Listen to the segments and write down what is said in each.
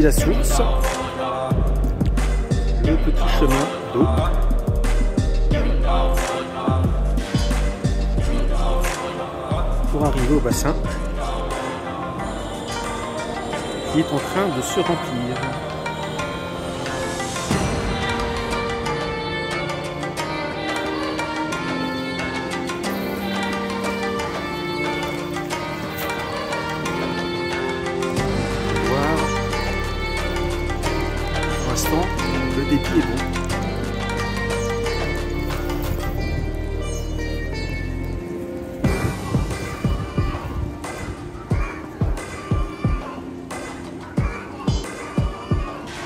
La source. Le petit chemin d'eau. Pour arriver au bassin qui est en train de se remplir. Le débit est bon.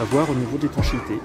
À voir au niveau d'étanchéité.